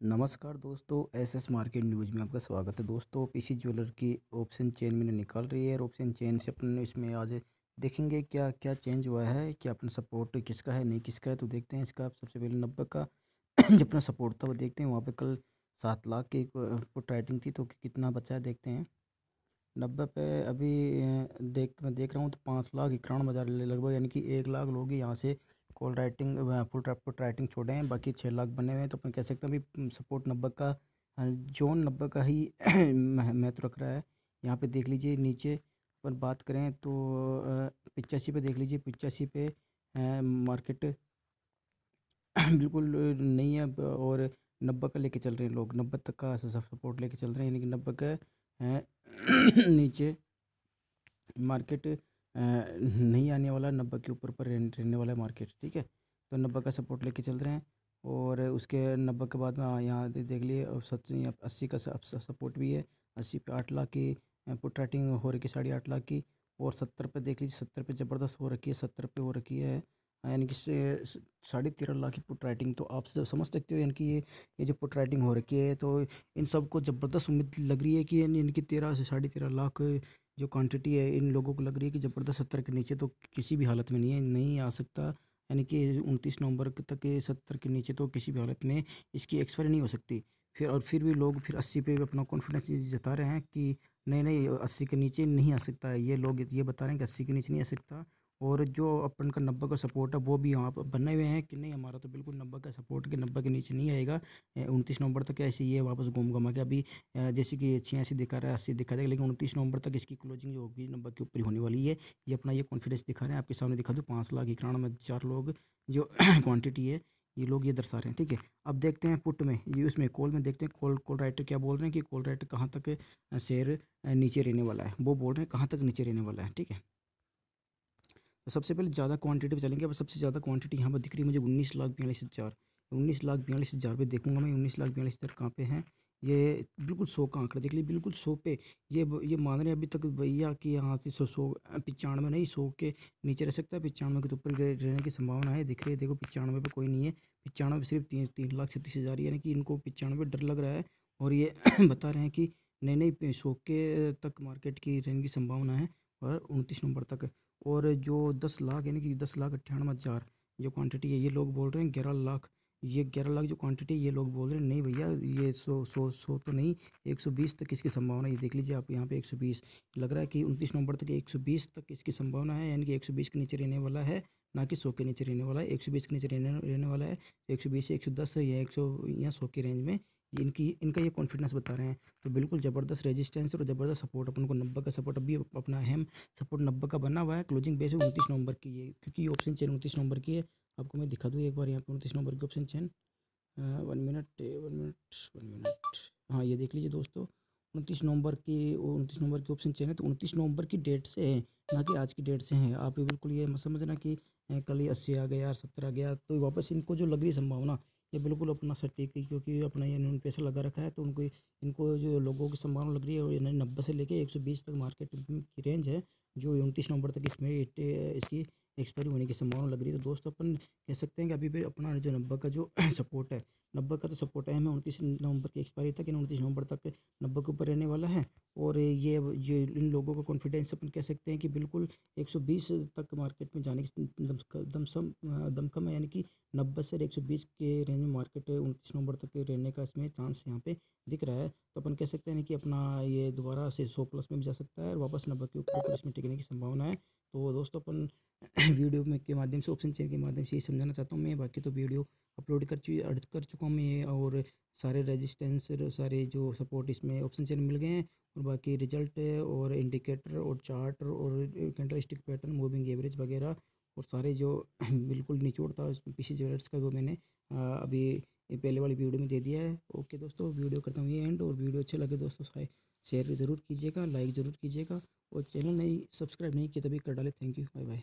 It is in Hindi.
नमस्कार दोस्तों एस एस मार्केट न्यूज़ में आपका स्वागत है। दोस्तों पीसी ज्वेलर की ऑप्शन चेन मैंने निकाल रही है और ऑप्शन चेन से अपन इसमें आज देखेंगे क्या क्या चेंज हुआ है, क्या अपना सपोर्ट किसका है, नहीं किसका है तो देखते हैं इसका। सबसे पहले नब्बे का जो अपना सपोर्ट था वो देखते हैं। वहाँ पर कल सात लाख की पुट थी तो कितना बचा है देखते हैं। नब्बे पे अभी देख, मैं देख रहा हूँ तो पाँच लाख इक्यावन हज़ार लगभग यानी कि एक लाख लोग यहाँ से call writing full put writing छोड़े हैं, बाकी छः लाख बने हुए हैं तो अपन कह सकते हैं अभी सपोर्ट नब्बे का जोन नब्बे का ही महत्व रख रहा है, यहाँ पे देख लीजिए, नीचे अपन बात करें तो पिचासी पे देख लीजिए पिचासी पे मार्केट बिल्कुल नहीं है और नब्बे का लेके चल रहे हैं लोग, नब्बे तक का सपोर्ट लेके चल रहे हैं, यानी कि नब्बे का नीचे मार्केट नहीं आने वाला नब्बे के ऊपर पर रहने वाला है मार्केट ठीक है? तो नब्बे का सपोर्ट लेके चल रहे हैं और उसके नब्बे के बाद में यहाँ देख लिए अस्सी का सपोर्ट भी है। अस्सी पे आठ लाख की पुट राइटिंग हो रखी है साढ़े आठ लाख की और सत्तर पे देख लीजिए, सत्तर पे ज़बरदस्त हो रखी है, सत्तर पे हो रखी है। यानी कि साढ़े तेरह लाख की पुट राइटिंग तो आप समझ सकते हो, यानी कि ये ये जो पुट राइटिंग हो रखी है तो इन सबको ज़बरदस्त उम्मीद लग रही है कि यानी तेरह से साढ़े तेरह लाख जो क्वांटिटी है, इन लोगों को लग रही है कि ज़बरदस्त सत्तर के नीचे तो किसी भी हालत में नहीं है, नहीं आ सकता। यानी कि उनतीस नवंबर तक सत्तर के नीचे तो किसी भी हालत में इसकी एक्सपायरी नहीं हो सकती। फिर, और फिर भी लोग फिर अस्सी पे अपना कॉन्फिडेंस जता रहे हैं कि नहीं नहीं, अस्सी के नीचे नहीं आ सकता। है ये लोग ये बता रहे हैं कि अस्सी के नीचे नहीं आ सकता। और जो अपन का नब्बे का सपोर्ट है, वो भी यहाँ पर बने हुए हैं कि नहीं, हमारा तो बिल्कुल नब्बे का सपोर्ट के नब्बे के नीचे नहीं आएगा। उनतीस नवंबर तक ऐसे ये वापस घूम घमा के अभी जैसे कि छियासी दिखा रहा है, अस्सी दिखा देगा लेकिन उनतीस नवंबर तक इसकी क्लोजिंग जो होगी, नब्बे के ऊपर होने वाली है। ये अपना ये कॉन्फिडेंस दिखा रहे हैं, आपके सामने दिखा दूँ, पाँच लाख इक्यानवे चार लोग जो क्वान्टिटी है, ये लोग ये दर्शा रहे हैं, ठीक है? अब देखते हैं पुट में, ये उसमें कॉल में देखते हैं कॉल कॉल राइटर क्या बोल रहे हैं कि कॉल राइटर कहाँ तक शेयर नीचे रहने वाला है? वो बोल रहे हैं कहाँ तक नीचे रहने वाला है, ठीक है? तो सबसे पहले ज़्यादा क्वांटिटी पे चलेंगे। अब सबसे ज़्यादा क्वांटिटी यहाँ पर दिख रही है मुझे उन्नीस लाख बयालीस हज़ार। उन्नीस लाख बयालीस हज़ार पे देखूँगा मैं, उन्नीस लाख बयालीस हज़ार कहाँ पे हैं? ये बिल्कुल सौ का आंकड़ा, देख लीजिए, बिल्कुल सौ पे। ये ये मान रहे हैं अभी तक भैया कि यहाँ से सौ सौ, पचानवे नहीं, सौ के नीचे रह सकता है, पचानवे के तो ऊपर रहने की संभावना है। दिख रही है, देखो पचानवे पे कोई नहीं है। पचानवे सिर्फ़ तीन तीन लाख छत्तीस हज़ार यानी कि इनको पचानवे डर लग रहा है। और ये बता रहे हैं कि नहीं नहीं, सौ के तक मार्केट की रहने की संभावना है और उनतीस नवंबर तक। और जो दस लाख, यानी कि दस लाख अट्ठानवे हज़ार जो क्वांटिटी है, ये लोग बोल रहे हैं ग्यारह लाख। ये ग्यारह लाख जो क्वांटिटी है, ये लोग बोल रहे हैं, नहीं भैया, ये सौ सौ सौ तो नहीं, एक सौ बीस तक इसकी संभावना है। ये देख लीजिए आप, यहाँ पे एक सौ बीस। लग रहा है कि उनतीस नवंबर तक एक सौ बीस तक इसकी संभावना है, यानी कि एक सौ बीस के नीचे रहने वाला है, ना कि सौ के नीचे रहने वाला है। एक सौ बीस के नीचे रहने रहने वाला है, एक सौ बीस से एक सौ दस या एक सौ, या सौ के रेंज में। इनकी, इनका ये कॉन्फिडेंस बता रहे हैं। तो बिल्कुल ज़बरदस्त रेजिस्टेंस और ज़बरदस्त सपोर्ट अपन को नब्बे का सपोर्ट अभी अपना अहम सपोर्ट नब्बे का बना हुआ है। क्लोजिंग बेस है उनतीस नवंबर की है, क्योंकि ये ऑप्शन चेन उनतीस नवंबर की है। आपको मैं दिखा दूँ एक बार यहाँ पर उनतीस नवंबर की option chain one minute one minute one minute हाँ ये देख लीजिए दोस्तों, उनतीस नवंबर की, उनतीस नवंबर की ऑप्शन चेन है। तो उनतीस नवंबर की डेट से है, ना कि आज की डेट से है। आप बिल्कुल ये मत समझना कि कल ही अस्सी आ गया, सत्तर आ गया। तो वापस इनको जो लग रही संभावना ये बिल्कुल अपना सटीक है, क्योंकि अपना ये इन्होंने पैसा लगा रखा है तो उनको, इनको जो लोगों की संभावना लग रही है, वो नब्बे से लेके एक सौ बीस तक मार्केट की रेंज है, जो उनतीस नंबर तक इसमें, इसकी एक्सपायरी होने की संभावना लग रही है। तो दोस्तों अपन कह सकते हैं कि अभी भी अपना जो नब्बे का जो सपोर्ट है, नब्बे का तो सपोर्ट है हमें उनतीस नवंबर की एक्सपायरी तक उनतीस नवंबर तक नब्बे के ऊपर रहने वाला है। और ये ये इन लोगों का कॉन्फिडेंस अपन कह सकते हैं कि बिल्कुल 120 तक मार्केट में जाने की दमसम दमकम है, यानी कि नब्बे से 120 के रेंज में मार्केट उनतीस नवंबर तक रहने का इसमें चांस यहाँ पे दिख रहा है। तो अपन कह सकते हैं कि अपना ये दोबारा से सौ प्लस में भी जा सकता है और वापस नब्बे के ऊपर इसमें टिकने की संभावना है। तो दोस्तों अपन वीडियो में के माध्यम से ऑप्शन चेन के माध्यम से ये समझाना चाहता हूँ मैं, बाकी तो वीडियो अपलोड कर चुकी कर चुका हूँ मैं और सारे रेजिस्टेंस सारे जो सपोर्ट इसमें ऑप्शन चेन मिल गए हैं और बाकी रिज़ल्ट और इंडिकेटर और चार्ट और candlestick pattern moving average वगैरह और सारे जो बिल्कुल निचोड़ था पीछे ज्वेलर्स का वो मैंने अभी पहले वाली वीडियो में दे दिया है। ओके दोस्तों, वीडियो करता हूँ ये एंड और वीडियो अच्छे लगे दोस्तों शेयर ज़रूर कीजिएगा लाइक ज़रूर कीजिएगा और चैनल नहीं सब्सक्राइब नहीं किया तभी कर डाले। Thank you bye bye